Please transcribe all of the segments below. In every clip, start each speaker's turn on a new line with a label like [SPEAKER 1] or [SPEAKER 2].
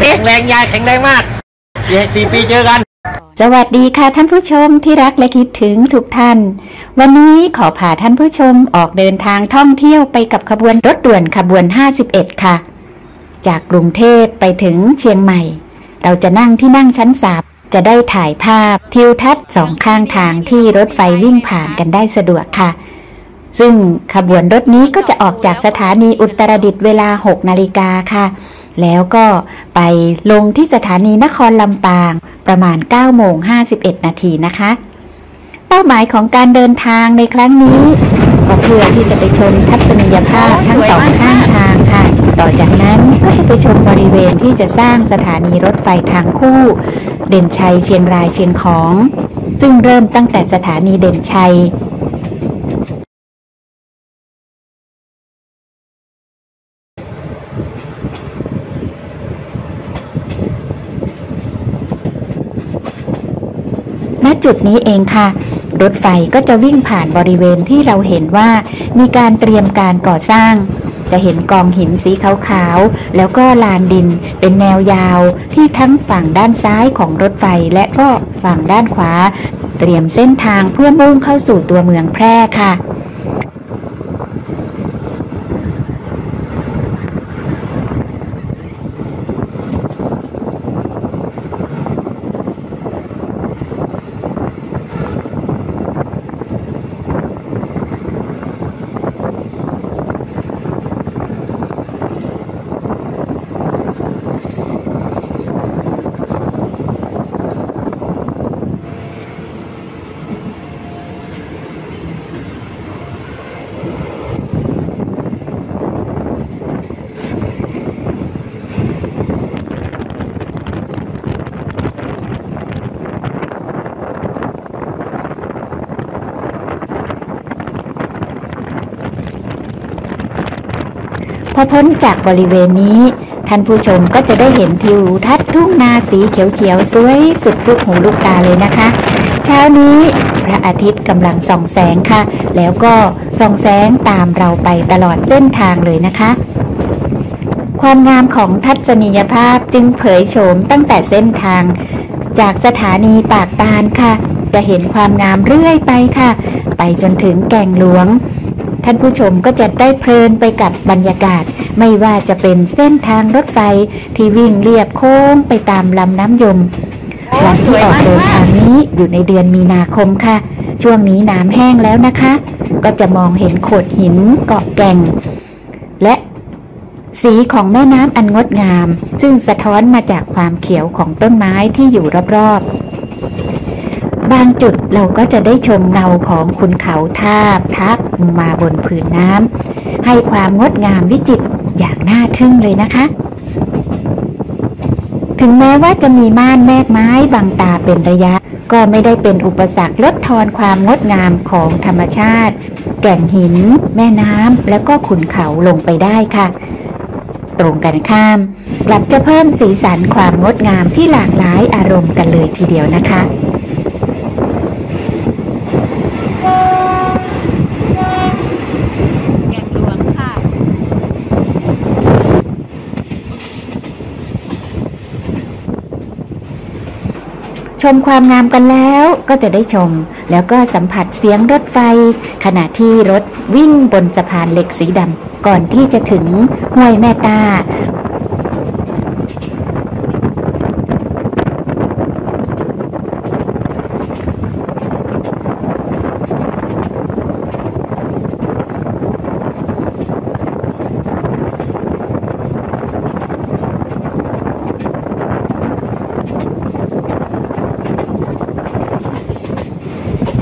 [SPEAKER 1] แข็งแรงยายแข็งแรงมากเดี๋ยวสี่ปีเจอกัน
[SPEAKER 2] สวัสดีค่ะท่านผู้ชมที่รักและคิดถึงทุกท่าน วันนี้ขอพาท่านผู้ชมออกเดินทางท่องเที่ยวไปกับขบวนรถด่วนขบวน 51 ค่ะ จากกรุงเทพไปถึงเชียงใหม่ เราจะนั่งที่นั่งชั้นสามจะได้ถ่ายภาพทิวทัศน์สองข้างทางที่รถไฟวิ่งผ่านกันได้สะดวกค่ะ ซึ่งขบวนรถนี้ก็จะออกจากสถานีอุตรดิตถ์เวลา 6 นาฬิกาค่ะ แล้วก็ไปลงที่สถานีนครลำปางประมาณ9โมง51 นาทีนะคะ เป้าหมายของการเดินทางในครั้งนี้ก็เพื่อที่จะไปชมทัศนียภาพทั้งสองข้างทางค่ะ ต่อจากนั้นก็จะไปชมบริเวณที่จะสร้างสถานีรถไฟทางคู่ เด่นชัยเชียงรายเชียงของ ซึ่งเริ่มตั้งแต่สถานีเด่นชัย ณจุดนี้เองค่ะ รถไฟก็จะวิ่งผ่านบริเวณที่เราเห็นว่ามีการเตรียมการก่อสร้าง จะเห็นกองหินสีขาวๆ แล้วก็ลานดินเป็นแนวยาวที่ทั้งฝั่งด้านซ้ายของรถไฟและก็ฝั่งด้านขวา เตรียมเส้นทางเพื่อมุ่งเข้าสู่ตัวเมืองแพร่ค่ะ พ อพ้นจากบริเวณนี้ ท่านผู้ชมก็จะได้เห็นทิวทัศน์ทุ่งนาสีเขียวๆสวยสุดลูกหูลูกตาเลยนะคะ เช้านี้พระอาทิตย์กำลังส่องแสงค่ะ แล้วก็ส่องแสงตามเราไปตลอดเส้นทางเลยนะคะ ความงามของทัศนียภาพจึงเผยโฉมตั้งแต่เส้นทาง จากสถานีปากตาลค่ะ จะเห็นความงามเรื่อยไปค่ะ ไปจนถึงแก่งหลวง ท่านผู้ชมก็จะได้เพลินไปกับบรรยากาศ ไม่ว่าจะเป็นเส้นทางรถไฟที่วิ่งเรียบโค้งไปตามลำน้ำยมวันที่ออกเดินทางนี้อยู่ในเดือนมีนาคมค่ะ ช่วงนี้น้ำแห้งแล้วนะคะ ก็จะมองเห็นโขดหินเกาะแก่ง และสีของแม่น้ำอันงดงาม ซึ่งสะท้อนมาจากความเขียวของต้นไม้ที่อยู่รอบๆ บางจุดเราก็จะได้ชมเงาของขุนเขาทาบทับมาบนผืนน้ำให้ความงดงามวิจิตรอย่างน่าทึ่งเลยนะคะ ถึงแม้ว่าจะมีม่านแมกไม้บังตาเป็นระยะ ก็ไม่ได้เป็นอุปสรรคลดทอนความงดงามของธรรมชาติ แก่งหิน แม่น้ำแล้วก็ขุนเขาลงไปได้ค่ะตรงกันข้าม กลับจะเพิ่มสีสันความงดงามที่หลากหลายอารมณ์กันเลยทีเดียวนะคะ
[SPEAKER 3] แกงหลวงค่ะ
[SPEAKER 2] ชมความงามกันแล้วก็จะได้ชม แล้วก็สัมผัสเสียงรถไฟ ขณะที่รถวิ่งบนสะพานเหล็กสีดำก่อนที่จะถึงห้วยแม่ตา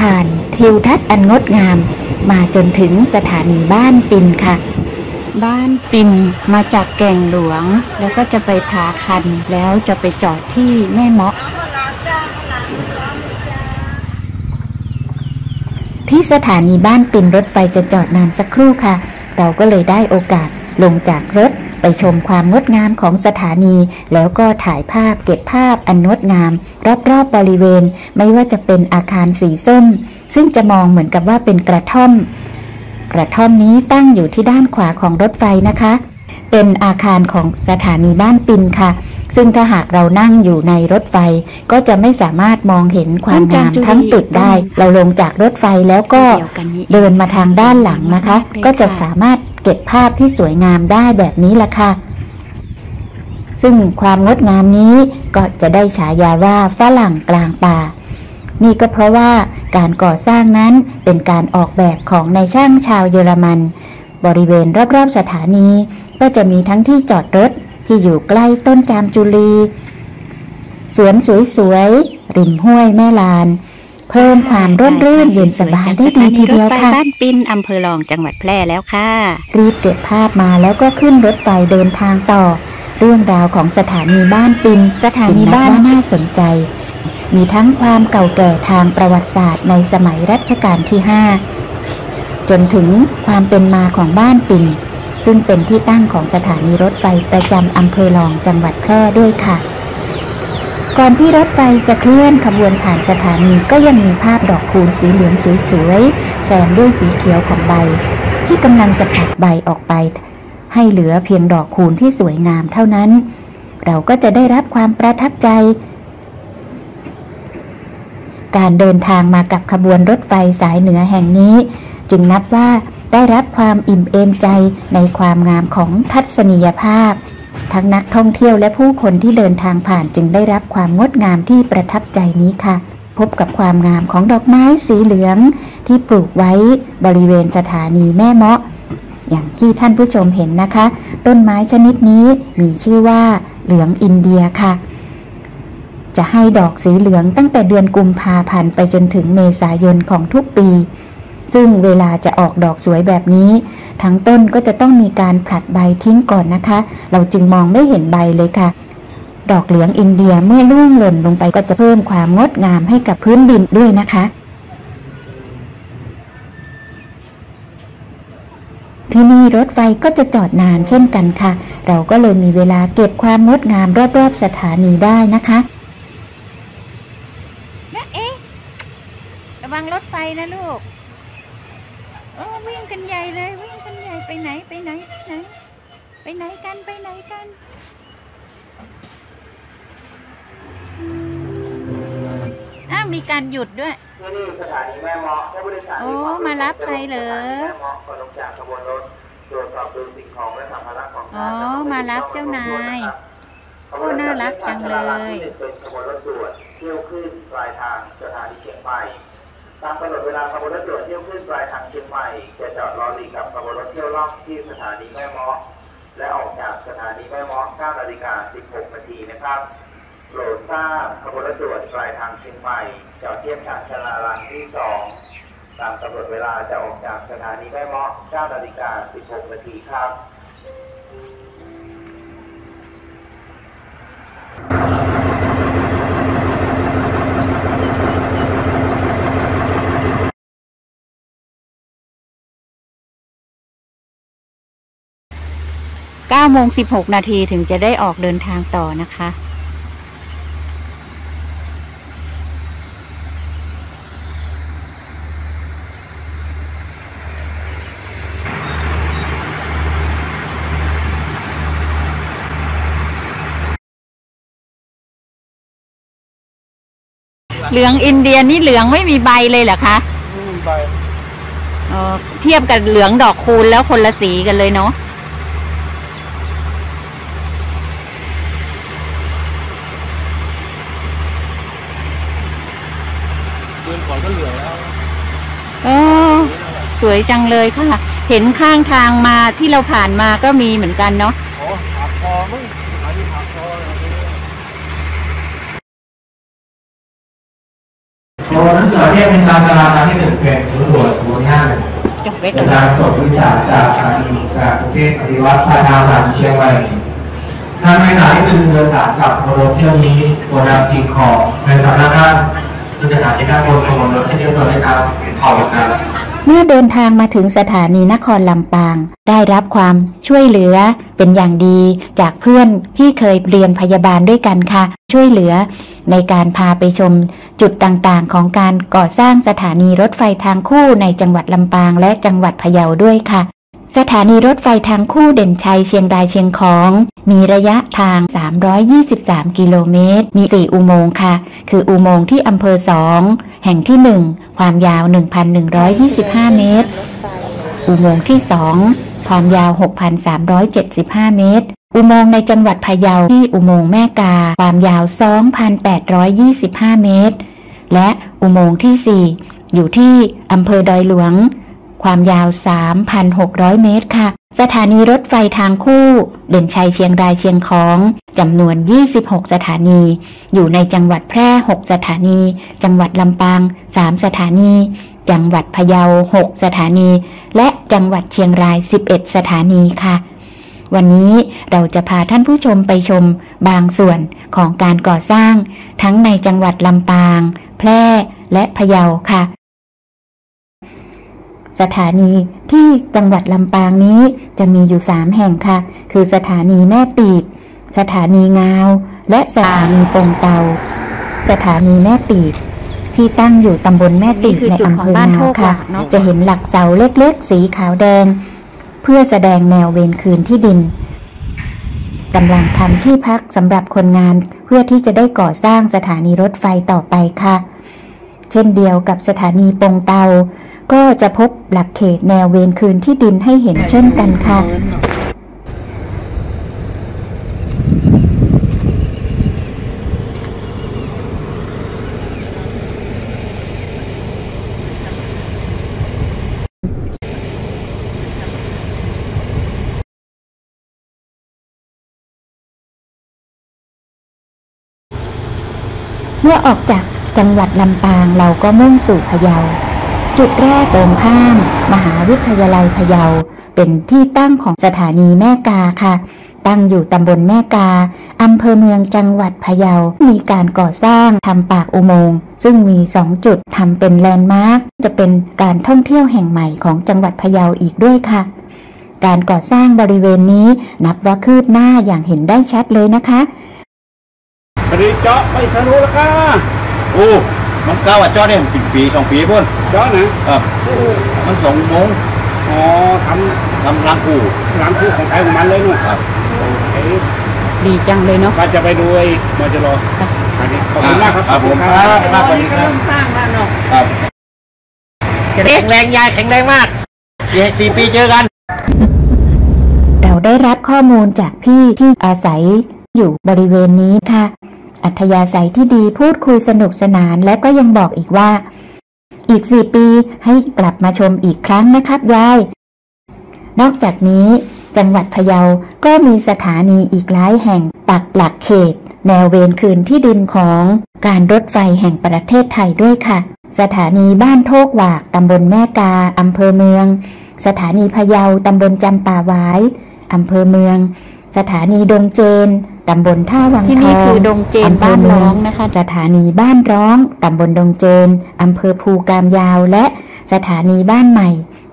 [SPEAKER 2] ผ่านทิวทัศน์อันงดงาม มาจนถึงสถานีบ้านปินค่ะ บ้านปินมาจากแก่งหลวง แล้วก็จะไปผาคัน แล้วจะไปจอดที่แม่เมาะที่สถานีบ้านปินรถไฟจะจอดนานสักครู่ค่ะ เราก็เลยได้โอกาสลงจากรถ ไปชมความงดงามของสถานี แล้วก็ถ่ายภาพเก็บภาพอันงดงาม รอบๆบริเวณ ไม่ว่าจะเป็นอาคารสีส้ม ซึ่งจะมองเหมือนกับว่าเป็นกระท่อม กระท่อมนี้ตั้งอยู่ที่ด้านขวาของรถไฟนะคะ เป็นอาคารของสถานีบ้านปินค่ะซึ่งถ้าหากเรานั่งอยู่ในรถไฟ ก็จะไม่สามารถมองเห็นความงามทั้งตึกได้ เราลงจากรถไฟแล้วก็เดินมาทางด้านหลังนะคะ ก็จะสามารถ เก็บภาพที่สวยงามได้แบบนี้ละค่ะ ซึ่งความงดงามนี้ก็จะได้ฉายาว่าฝรั่งกลางป่า นี่ก็เพราะว่าการก่อสร้างนั้นเป็นการออกแบบของนายช่างชาวเยอรมัน บริเวณรอบๆสถานี ก็จะมีทั้งที่จอดรถที่อยู่ใกล้ต้นจามจุลี สวนสวยๆริมห้วยแม่ลาน เพิ่มความร่มรื่นเย็นสบายได้ดีทีเดียว
[SPEAKER 3] รถไฟ
[SPEAKER 2] ค่ะ
[SPEAKER 3] บ้านปินอำเภอรองจังหวัดแพร่แล้วค่ะ
[SPEAKER 2] รีบเก็บภาพมาแล้วก็ขึ้นรถไฟเดินทางต่อ เรื่องราวของสถานีบ้านปิน
[SPEAKER 3] สถานีบ้าน
[SPEAKER 2] จึงนับว่าน่าสนใจ มีทั้งความเก่าแก่ทางประวัติศาสตร์ในสมัยรัชกาลที่ 5 จนถึงความเป็นมาของบ้านปินซึ่งเป็นที่ตั้งของสถานีรถไฟประจำอำเภอรองจังหวัดแพร่ด้วยค่ะ ก่อนที่รถไฟจะเคลื่อนขบวนผ่านสถานีก็ยังมีภาพดอกคูณสีเหลืองสวยๆแซมด้วยสีเขียวของใบ ที่กำลังจะผลัดใบออกไป ให้เหลือเพียงดอกคูณที่สวยงามเท่านั้น เราก็จะได้รับความประทับใจ การเดินทางมากับขบวนรถไฟสายเหนือแห่งนี้ จึงนับว่าได้รับความอิ่มเอมใจในความงามของทัศนียภาพ ทั้งนักท่องเที่ยวและผู้คนที่เดินทางผ่านจึงได้รับความงดงามที่ประทับใจนี้ค่ะ พบกับความงามของดอกไม้สีเหลือง ที่ปลูกไว้บริเวณสถานีแม่เมาะ อย่างที่ท่านผู้ชมเห็นนะคะ ต้นไม้ชนิดนี้มีชื่อว่าเหลืองอินเดียค่ะ จะให้ดอกสีเหลืองตั้งแต่เดือนกุมภาพันธ์ไปจนถึงเมษายนของทุกปี ซึ่งเวลาจะออกดอกสวยแบบนี้ ทั้งต้นก็จะต้องมีการผลัดใบทิ้งก่อนนะคะ เราจึงมองไม่เห็นใบเลยค่ะ ดอกเหลืองอินเดียเมื่อร่วงหล่นลงไปก็จะเพิ่มความงดงามให้กับพื้นดินด้วยนะคะที่นี่รถไฟก็จะจอดนานเช่นกันค่ะ เราก็เลยมีเวลาเก็บความงดงามรอบๆสถานีได้นะคะ
[SPEAKER 3] แม่เอ๊ะระวังรถไฟนะลูก โอ้วิ่งกันใหญ่ เลยวิ่งกันใหญ่ไปไหนไปไหนไปไหน ไปไหนกันไปไหนกันอ้าวมีการหยุดด้วย
[SPEAKER 1] ที่นี่สถานีแม่เมาะถ้าผู้โดยสาร
[SPEAKER 3] โอ้มารับใครเหรอ
[SPEAKER 1] สถานีแม่เมาะก่อนลงจากขบวนรถตรวจสอบดูสิ่งของและสัมภาระของ
[SPEAKER 3] อ๋อมารับเจ้านายโอ้น่ารักจังเลย
[SPEAKER 1] เป็นขบวนรถด่วนเที่ยวขึ้นปลายทางสถานีเชียงใหม่ ตามกำหนดเวลาขบวนรถด่วนเที่ยวขึ้นปลายทางเชียงใหม่จะจอดรอหลีกกับขบวนรถเที่ยวล่องที่สถานีแม่เมาะและออกจากสถานีแม่เมาะ9นาฬิกา 16 นาทีนะครับโปรดทราบขบวนรถด่วนปลายทางเชียงใหม่จอดเทียบชานชลาลังที่ 2 ตามกำหนดเวลาจะออกจากสถานีแม่เมาะ9นาฬิกา 16 นาทีครับ
[SPEAKER 3] 9โมง16 นาทีถึงจะได้ออกเดินทางต่อนะคะ เหลืองอินเดียนี่เหลืองไม่มีใบเลยเหรอคะเออเทียบกับเหลืองดอกคูณแล้วคนละสีกันเลยเนาะ
[SPEAKER 4] เดือน ก่อนก็เหลืองแล้ว
[SPEAKER 3] เออสวยจังเลยค่ะ เห็นข้างทางมาที่เราผ่านมาก็มีเหมือนกันเนาะ
[SPEAKER 4] อ๋อผักคอมั้งอันนี้ผักคออะไรเนี่ย
[SPEAKER 5] โดยนั้นเราเรียกเป็นการจราจรที่หนึ่งเป็นศูนย์ตรวจศูนย์ห้าหนึ่ง
[SPEAKER 3] จบไว้
[SPEAKER 5] เป็
[SPEAKER 3] ก่อนน
[SPEAKER 5] การสอบวิชาจากสถานีจากกรุงเทพปฏิวัติพานาสานเชียงใหม่ทางในสายหนึ่งเดินทางกับขบวนรถเที่ยวนี้ตัวนำสิ่งของในสำนักงาน ที่จะหาที่ด้านบนขบวนรถให้เรียบร้อยครับขอบคุณครับ
[SPEAKER 2] เมื่อเดินทางมาถึงสถานีนครลำปาง ได้รับความช่วยเหลือเป็นอย่างดีจากเพื่อนที่เคยเรียนพยาบาลด้วยกันค่ะ ช่วยเหลือในการพาไปชมจุดต่างๆ ของการก่อสร้างสถานีรถไฟทางคู่ในจังหวัดลำปางและจังหวัดพะเยาด้วยค่ะ สถานีรถไฟทางคู่เด่นชัยเชียงรายเชียงของ มีระยะทาง 323 กิโลเมตร มี 4 อุโมงค์ค่ะ คืออุโมงค์ที่อำเภอ 2 แห่งที่ 1 ความยาว 1,125 เมตร อุโมงค์ที่ 2 ความยาว 6,375 เมตร อุโมงค์ในจังหวัดพะเยาที่อุโมงค์แม่กา ความยาว 2,825 เมตร และอุโมงค์ที่ 4 อยู่ที่อำเภอดอยหลวง ความยาว 3,600 เมตรค่ะ สถานีรถไฟทางคู่ เด่นชัยเชียงรายเชียงของจำนวน 26 สถานี อยู่ในจังหวัดแพร่ 6 สถานี จังหวัดลำปาง 3 สถานี จังหวัดพะเยา 6 สถานี และจังหวัดเชียงราย 11 สถานีค่ะวันนี้เราจะพาท่านผู้ชมไปชมบางส่วนของการก่อสร้าง ทั้งในจังหวัดลำปาง แพร่และพะเยาค่ะ สถานีที่จังหวัดลำปางนี้จะมีอยู่สามแห่งค่ะ คือสถานีแม่ตีบ สถานีงาว และสถานีปงเตา สถานีแม่ตีบที่ตั้งอยู่ตำบลแม่ตีบ
[SPEAKER 3] นี่คือ
[SPEAKER 2] ใน
[SPEAKER 3] จุด
[SPEAKER 2] อำ
[SPEAKER 3] ขอ
[SPEAKER 2] เภ
[SPEAKER 3] ง
[SPEAKER 2] อ
[SPEAKER 3] บ้าน
[SPEAKER 2] งา
[SPEAKER 3] โควก
[SPEAKER 2] ค่ะ
[SPEAKER 3] หวากเนอะ
[SPEAKER 2] จะเห็นหลักเสาเล็กๆ สีขาวแดง เพื่อแสดงแนวเวรคืนที่ดินกำลังทำที่พักสำหรับคนงานเพื่อที่จะได้ก่อสร้างสถานีรถไฟต่อไปค่ะ เช่นเดียวกับสถานีปงเตา ก็จะพบหลักเขตแนวเวรคืนที่ดินให้เห็นเช่นกันค่ะ เมื่อออกจากจังหวัดลำปางเราก็มุ่งสู่พะเยา จุดแรกตรงข้าม มหาวิทยาลัยพะเยา เป็นที่ตั้งของสถานีแม่กาค่ะ ตั้งอยู่ตำบลแม่กา อำเภอเมืองจังหวัดพะเยา มีการก่อสร้างทำปากอุโมงค์ ซึ่งมีสองจุดทำเป็นแลนด์มาร์ค จะเป็นการท่องเที่ยวแห่งใหม่ของจังหวัดพะเยาอีกด้วยค่ะการก่อสร้างบริเวณนี้นับว่าคืบหน้าอย่างเห็นได้ชัดเลยนะคะ
[SPEAKER 4] พอดีเจาะไปทะลุแล้วค่ะ
[SPEAKER 6] โอ้ มันเก้าอะจอดเนี่ยเป็นปีสองปีพุ่น
[SPEAKER 4] เจาะนะครับ
[SPEAKER 6] มันสองโมง
[SPEAKER 4] อ๋อท
[SPEAKER 6] ทำรังคู่ำ
[SPEAKER 4] หลังคู่ของใครของมันเลยนู่น
[SPEAKER 6] ครับ
[SPEAKER 4] โอเค
[SPEAKER 3] ดีจังเลยเนาะ
[SPEAKER 4] ก็จะไปดูไอ้มอจรออันนี้ขอบคุณมากครับ
[SPEAKER 6] ครับผมครับครับสวัสดีครับ
[SPEAKER 3] สร้างแล้วเนาะ
[SPEAKER 6] ครับแข็งแรงยายแข็งแรงมากเดี๋ยวสี่ปีเจอกัน
[SPEAKER 2] เราได้รับข้อมูลจากพี่ที่อาศัยอยู่บริเวณนี้ค่ะ อัธยาศัยที่ดีพูดคุยสนุกสนานและก็ยังบอกอีกว่า อีกสี่ปีให้กลับมาชมอีกครั้งนะครับยาย นอกจากนี้ จังหวัดพะเยาก็มีสถานีอีกหลายแห่งปักหลักเขต แนวเวรคืนที่ดินของการรถไฟแห่งประเทศไทยด้วยค่ะ สถานีบ้านโทกหวากตำบลแม่กาอำเภอเมือง สถานีพะเยาตำบลจำป่าหวายอำเภอเมือง สถานีดงเจน ตำบลท่าวังทอง
[SPEAKER 3] ที่นี่คือดงเจน
[SPEAKER 2] อำภ
[SPEAKER 3] บ้าน
[SPEAKER 2] เมื
[SPEAKER 3] ร้องนะคะ
[SPEAKER 2] สถานีบ้านร้องตำบลดงเจนอำเภอภูกามยาวและสถานีบ้านใหม่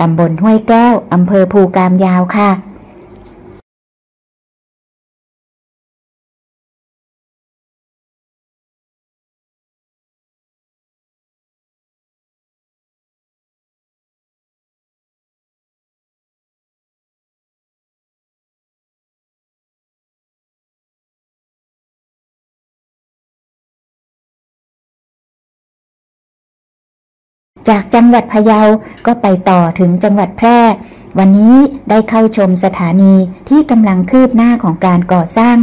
[SPEAKER 2] ตำบลห้วยแก้วอำเภอภูกามยาวค่ะ จากจังหวัดพะเยาก็ไปต่อถึงจังหวัดแพร่ วันนี้ได้เข้าชมสถานีที่กำลังคืบหน้าของการก่อสร้าง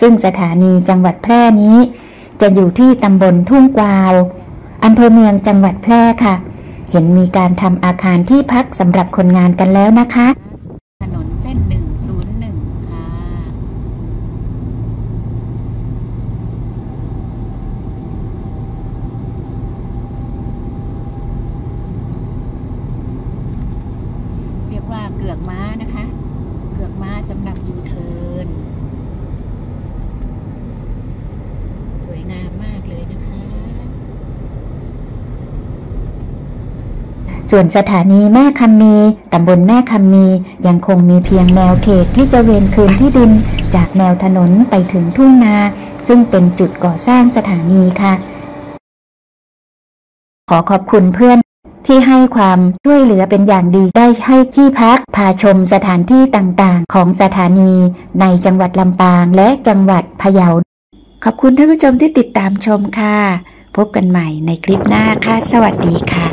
[SPEAKER 2] ซึ่งสถานีจังหวัดแพร่นี้ จะอยู่ที่ตำบลทุ่งกวาวอำเภอเมืองจังหวัดแพร่ค่ะ เห็นมีการทำอาคารที่พักสำหรับคนงานกันแล้วนะคะ
[SPEAKER 3] ถนนเส้นหนึ่งศูนย์หนึ่งค่ะ เรียกว่าเกือกม้านะคะ เกือกม้าสำหรับยูเทิร์น สวยงามมากเลยนะคะ
[SPEAKER 2] ส่วนสถานีแม่คำมี ตำบลแม่คำมี ยังคงมีเพียงแนวเขตที่จะเวนคืนที่ดิน จากแนวถนนไปถึงทุ่งนา ซึ่งเป็นจุดก่อสร้างสถานีค่ะ ขอขอบคุณเพื่อนที่ให้ความช่วยเหลือเป็นอย่างดีได้ให้ที่พักพาชมสถานที่ต่างๆ ของสถานีในจังหวัดลำปางและจังหวัดพะเยา ขอบคุณท่านผู้ชมที่ติดตามชมค่ะ พบกันใหม่ในคลิปหน้าค่ะ สวัสดีค่ะ